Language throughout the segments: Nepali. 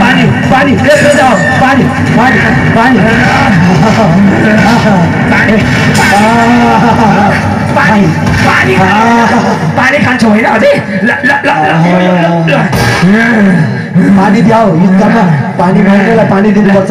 पानी पानी पानी पानी पानी पानी पानी पानी होइन अझै पानी दियाओ युद्धमा पानी पानी दिनुपर्छ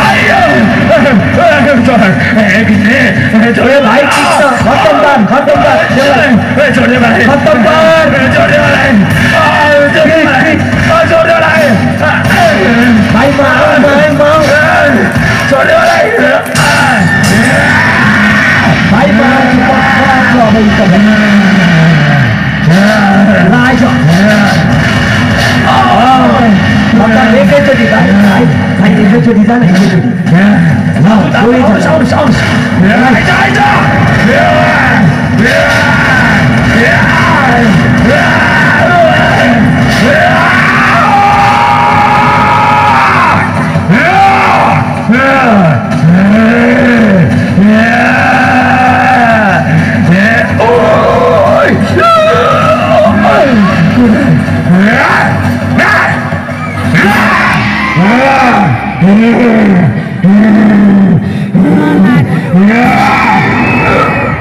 मलाई जिस्काउने ए भाइ कृष्ण खत्तम पार्न हो ए भाइ बलगर बलगर ए भाइ कृष्ण खत्तम पार खत्तम पार खत्तम पार भाइ माओ भाइ माओ भाइ माओ आइज मतलब एकैचोटि भाइ भाइ भाइ एकैचोटि जान एकैचोटि ल दुईजना なんだおしお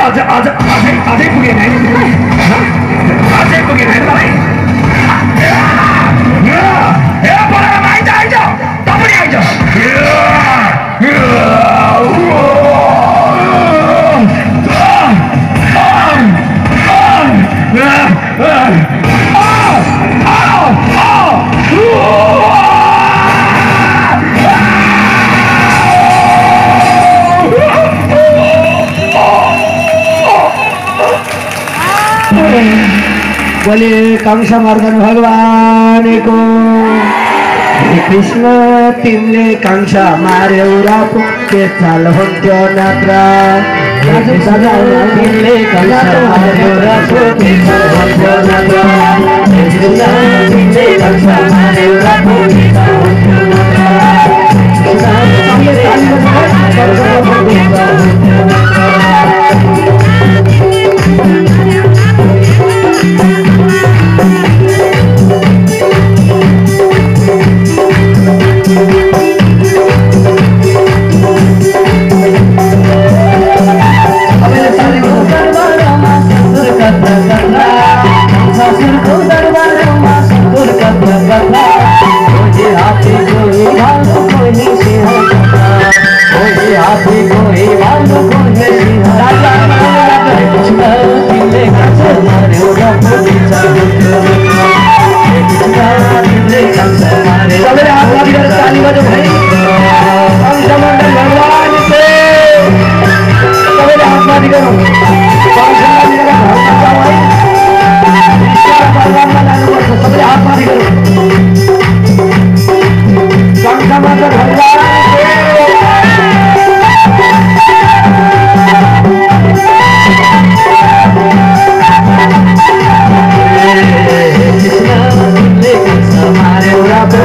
अजय अजय अजय अजय कुगे नहीं अजय कुगे नहीं भाई बोलिए कम समर्पण भगवान को। कृष्ण तिमीले काङ्स मार्यौ र चाल हुन्थ्यो नत्र।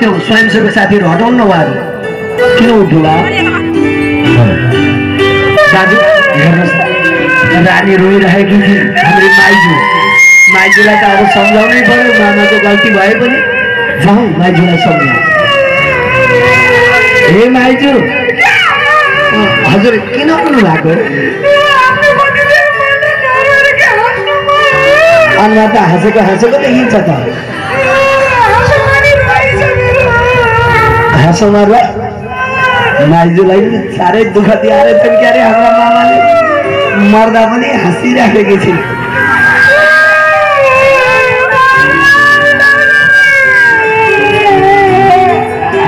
त्यो स्वयंसेवी साथीहरू हटाउनु न उहाँहरू। किन उठ्नु दाजु हेर्नुहोस् रानी रोइरहेकी थिइन् हाम्रो माइजू। माइजूलाई त अब सम्झाउनै पऱ्यो। मामाको गल्ती भए पनि जाउँ माइजूलाई सम्झाउँ हे माइजू! हजुर किन उठ्नु भएको अनुहार त हाँसेको हाँसेको देखिन्छ त। मार्ला माइजूलाई पनि साह्रै दुःख दिएर थिइन् के अरे हाम्रा मामाले मर्दा पनि हाँसिराखेकी छिन्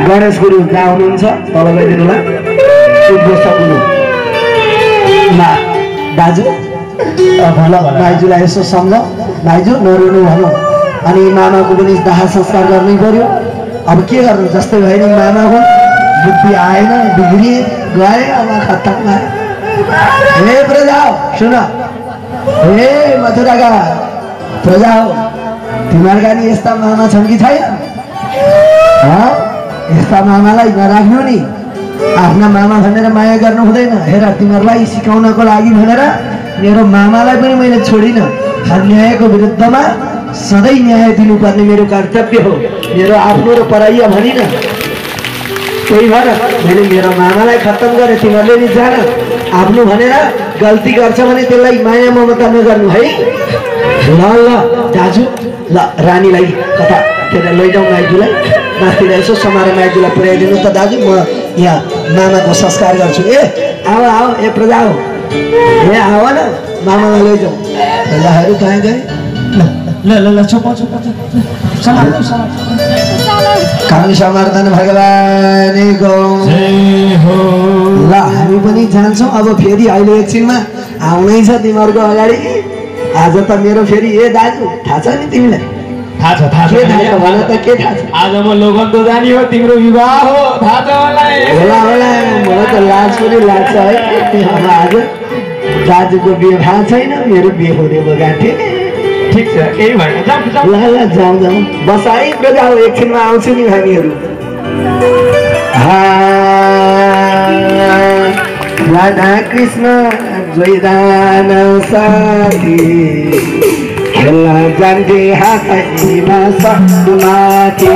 गणेश गुरु कहाँ हुनुहुन्छ? तल गइदिनुला उद्घोष गुरु। दाजु? भन भाइजूलाई यसो सम्झ। भाइजू नरुनु भनौँ। अनि मामाको पनि दाह संस्कार गर्नै पर्यो अब के गर्नु? जस्तै भयो नि मामाको बुद्धि आएन बिग्रिए गए अब खत्तम भयो हे प्रजा सुन। हे मथुराका प्रजा हो तिमीहरूका नि यस्ता मामा छन् कि छैन? यस्ता मामालाई नराख्नु नि। आफ्ना मामा भनेर माया गर्नु हुँदैन। हेर तिमीहरूलाई सिकाउनको लागि भनेर मेरो मामालाई पनि मैले छोडिनँ। अन्यायको विरुद्धमा सधैँ न्याय दिनुपर्ने मेरो कर्तव्य हो। मेरो आफ्नो र पराइया भनिन। त्यही भएर मैले मेरो मामालाई खत्तम गरेँ तिमीहरूले नि जान। आफ्नो भनेर गल्ती गर्छ भने त्यसलाई माया ममता नगर्नु है। ल ल दाजु ल रानीलाई कता? लैजाउँ माइजूलाई। माथिलाई यसो समाएर माइजूलाई पुर्याइदिनु त दाजु। म यहाँ मामाको संस्कार गर्छु। ए आऊ आऊ ए प्रजा हो ए आऊ न मामालाई लैजाउँ प्रजाहरू कहाँ गए? ल ल ल चुप चुप चुप समाप्त समाप्त कामी समर्थन भगवानको जय हो ल हामी पनि जान्छौँ अब फेरि अहिले एकछिनमा आउनै छ तिमीहरूको अगाडि आज त मेरो फेरि ए दाजु थाहा छ नि तिमीलाई थाहा छ थाहा के थाहा छ छ भन त के थाहा छ आज म लोगन त जानी हो तिम्रो विवाह हो थाहा छ मलाई होला होला मलाई त लाज पनि लाग्छ है अब आज दाजुको बिहे भएको छैन मेरो बिहे हुने भयो गाँठे ठिक छ केही भएन। जाऊ जाऊ ल ल जाउँ जाउँ बस है हो एकछिनमा आउँछु नि हामीहरू। राधा कृष्ण जोइदान साथी। खेल्न जान्थे हातैमा सक्नुमाथि